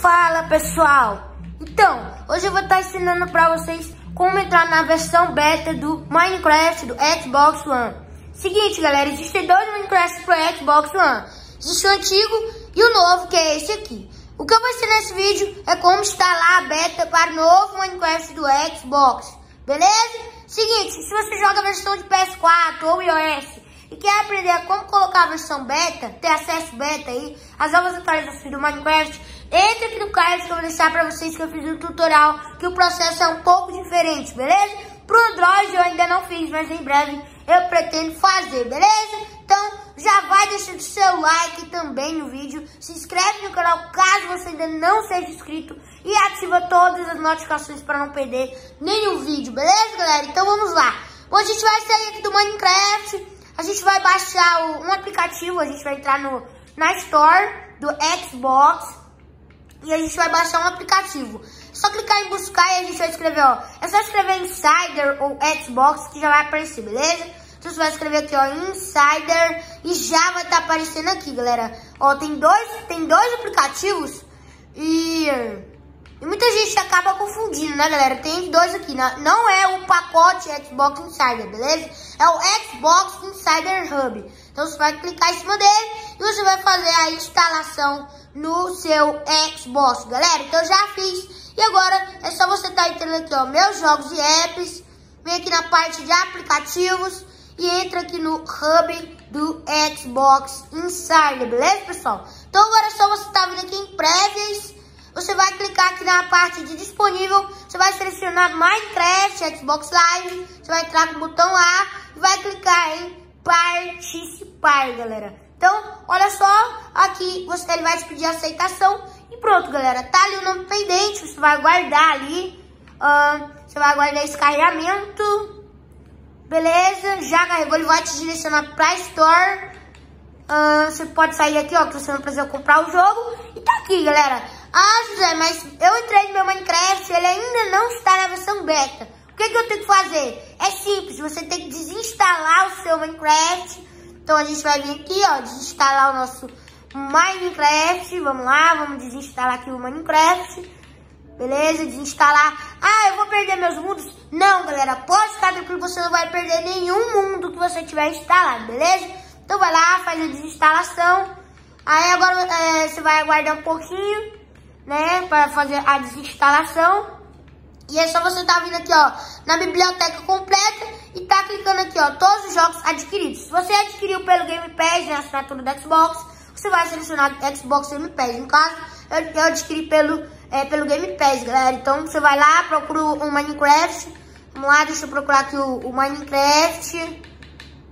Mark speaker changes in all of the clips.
Speaker 1: Fala pessoal! Então, hoje eu vou estar ensinando para vocês como entrar na versão beta do Minecraft do Xbox One. Seguinte galera, existem dois Minecraft pro Xbox One. Existe o antigo e o novo, que é esse aqui. O que eu vou ensinar nesse vídeo é como instalar a beta para o novo Minecraft do Xbox. Beleza? Seguinte, se você joga a versão de PS4 ou iOS e quer aprender como colocar a versão beta, ter acesso beta aí, as novas atualizações do Minecraft, entre aqui no card que eu vou deixar pra vocês que eu fiz um tutorial, que o processo é um pouco diferente, beleza? Pro Android eu ainda não fiz, mas em breve eu pretendo fazer, beleza? Então já vai deixando seu like também no vídeo, se inscreve no canal caso você ainda não seja inscrito e ativa todas as notificações para não perder nenhum vídeo, beleza galera? Então vamos lá. Bom, a gente vai sair aqui do Minecraft, a gente vai baixar o, um aplicativo, a gente vai entrar no, na Store do Xbox e a gente vai baixar um aplicativo. Só clicar em buscar e a gente vai escrever, ó. É só escrever Insider ou Xbox que já vai aparecer, beleza? Então você vai escrever aqui, ó, Insider e já vai estar tá aparecendo aqui, galera. Ó, tem dois, tem dois aplicativos e e muita gente acaba confundindo, né, galera? Tem dois aqui, né? não é o pacote Xbox Insider, beleza? É o Xbox Insider Hub. Então você vai clicar em cima dele e você vai fazer a instalação no seu Xbox, galera. Então já fiz. E agora é só você estar tá entrando aqui, ó, meus jogos e apps. Vem aqui na parte de aplicativos e entra aqui no Hub do Xbox Insider, beleza, pessoal? Então agora é só você estar tá vindo aqui em prévias você vai clicar aqui na parte de disponível, você vai selecionar Minecraft, Xbox Live, você vai entrar com o botão A e vai clicar em participar, galera. Então, olha só, aqui você, ele vai te pedir aceitação e pronto, galera. Tá ali o nome pendente, você vai guardar ali, uh, você vai guardar esse carregamento, beleza? Já carregou, ele vai te direcionar pra Store. Uh, você pode sair aqui, ó, que você não precisa comprar o jogo. E tá aqui, galera. Ah, José, mas eu entrei no meu Minecraft, ele ainda não está na versão beta. O que, que eu tenho que fazer? É simples, você tem que desinstalar o seu Minecraft. Então a gente vai vir aqui, ó, desinstalar o nosso Minecraft. Vamos lá, vamos desinstalar aqui o Minecraft. Beleza? Desinstalar. Ah, eu vou perder meus mundos? Não, galera, pode ficar tranquilo, você não vai perder nenhum mundo que você tiver instalado, beleza? Então vai lá, faz a desinstalação. Aí agora é, você vai aguardar um pouquinho né, para fazer a desinstalação. E é só você estar tá vindo aqui, ó, na biblioteca completa e tá clicando aqui, ó, todos os jogos adquiridos. Se você adquiriu pelo Game Pass, na assinatura do Xbox, você vai selecionar Xbox Game Pass. No caso, eu, eu adquiri pelo, é, pelo Game Pass, galera. Então, você vai lá, procura o Minecraft. Vamos lá, deixa eu procurar aqui o, o Minecraft.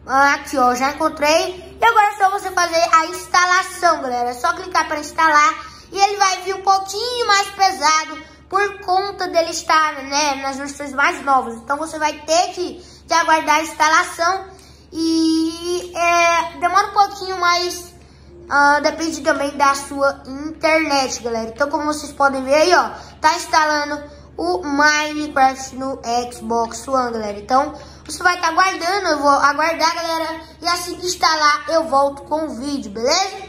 Speaker 1: Aqui, ó, já encontrei. E agora é só você fazer a instalação, galera. É só clicar para instalar e ele vai vir um pouquinho mais pesado por conta dele estar né, nas versões mais novas. Então você vai ter que, que aguardar a instalação e é, demora um pouquinho mais, uh, depende também da sua internet, galera. Então como vocês podem ver aí, ó, tá instalando o Minecraft no Xbox One, galera. Então você vai estar tá aguardando, eu vou aguardar, galera, e assim que instalar eu volto com o vídeo, beleza?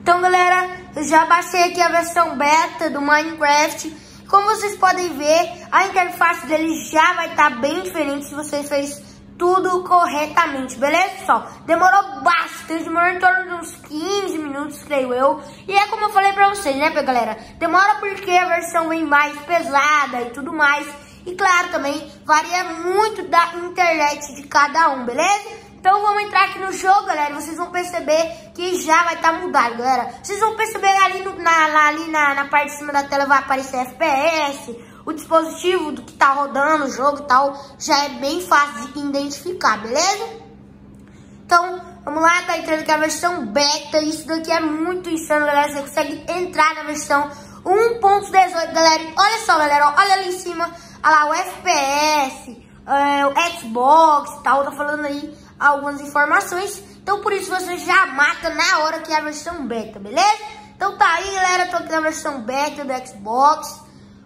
Speaker 1: Então, galera, eu já baixei aqui a versão beta do Minecraft. Como vocês podem ver, a interface dele já vai estar tá bem diferente se você fez tudo corretamente, beleza, pessoal? Demorou bastante, demorou em torno de uns 15 minutos, creio eu. E é como eu falei pra vocês, né, galera? Demora porque a versão vem mais pesada e tudo mais. E claro, também varia muito da internet de cada um, beleza? Então vamos entrar aqui no jogo, galera. Vocês vão perceber que já vai estar tá mudado, galera. Vocês vão perceber ali, no, na, ali na, na, parte de cima da tela vai aparecer FPS. O dispositivo do que tá rodando o jogo e tal já é bem fácil de identificar, beleza? Então, vamos lá, tá entrando aqui a versão beta. Isso daqui é muito insano, galera. Você consegue entrar na versão 1.18, galera. Olha só, galera, olha ali em cima. Olha lá, o FPS, é, o Xbox e tal. Tá falando aí algumas informações. Então, por isso, você já mata na hora que é a versão beta, beleza? Então, tá aí, galera. Tô aqui na versão beta do Xbox.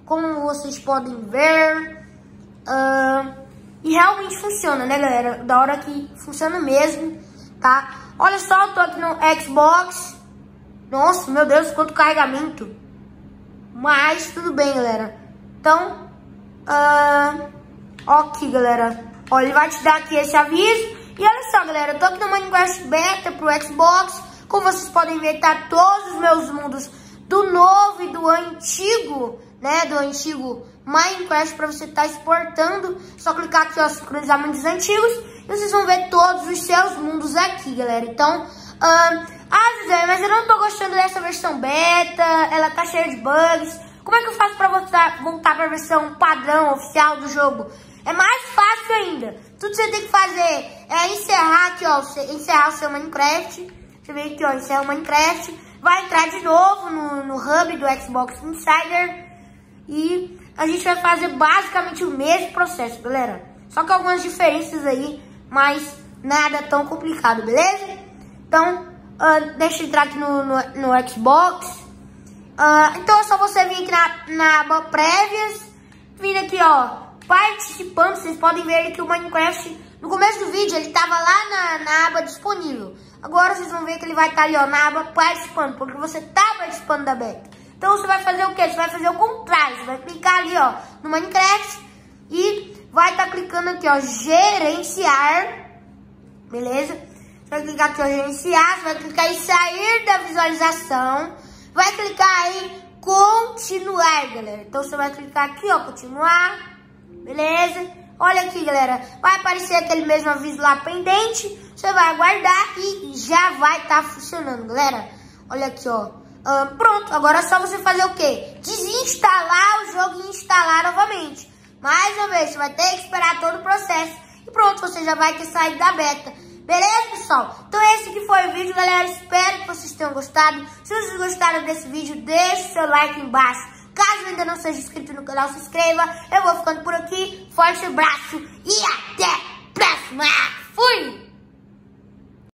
Speaker 1: Como vocês podem ver. Uh, e realmente funciona, né, galera? Da hora que funciona mesmo, tá? Olha só, eu tô aqui no Xbox. Nossa, meu Deus, quanto carregamento. Mas tudo bem, galera. Então, uh, ok, galera. Ó, ele vai te dar aqui esse aviso. Galera, eu tô aqui no Minecraft Beta pro Xbox. Como vocês podem ver, tá todos os meus mundos do novo e do antigo, né? Do antigo Minecraft para você estar tá exportando. Só clicar aqui, ó, sincronizar mundos antigos. E vocês vão ver todos os seus mundos aqui, galera. Então, ah, mas eu não tô gostando dessa versão beta. Ela tá cheia de bugs. Como é que eu faço para voltar, voltar pra versão padrão, oficial do jogo? É mais ainda. Tudo que você tem que fazer é encerrar aqui, ó. Encerrar o seu Minecraft. Você vê aqui, ó. Encerra o Minecraft. Vai entrar de novo no, no hub do Xbox Insider. E a gente vai fazer basicamente o mesmo processo, galera. Só que algumas diferenças aí, mas nada tão complicado, beleza? Então, uh, deixa eu entrar aqui no, no, no Xbox. Uh, então é só você vir aqui na, na aba prévias. Vir aqui, ó, participando. Vocês podem ver que o Minecraft, no começo do vídeo, ele tava lá na, na aba disponível. Agora vocês vão ver que ele vai estar tá ali, ó, na aba participando, porque você tá participando da beta. Então você vai fazer o quê? Você vai fazer o contrário. Você vai clicar ali, ó, no Minecraft e vai estar tá clicando aqui, ó, gerenciar. Beleza? Você vai clicar aqui, ó, gerenciar. Você vai clicar em sair da visualização. Vai clicar em continuar, galera. Então você vai clicar aqui, ó, continuar. Beleza? Olha aqui, galera. Vai aparecer aquele mesmo aviso lá pendente. Você vai aguardar e já vai estar tá funcionando, galera. Olha aqui, ó. Uh, pronto, agora é só você fazer o quê? Desinstalar o jogo e instalar novamente. Mais uma vez, você vai ter que esperar todo o processo. E pronto, você já vai ter saído da beta. Beleza, pessoal? Então esse aqui foi o vídeo, galera. Espero que vocês tenham gostado. Se vocês gostaram desse vídeo, deixe seu like embaixo. Caso ainda não seja inscrito no canal, se inscreva. Eu vou ficando por aqui. Forte abraço e até a próxima. Fui!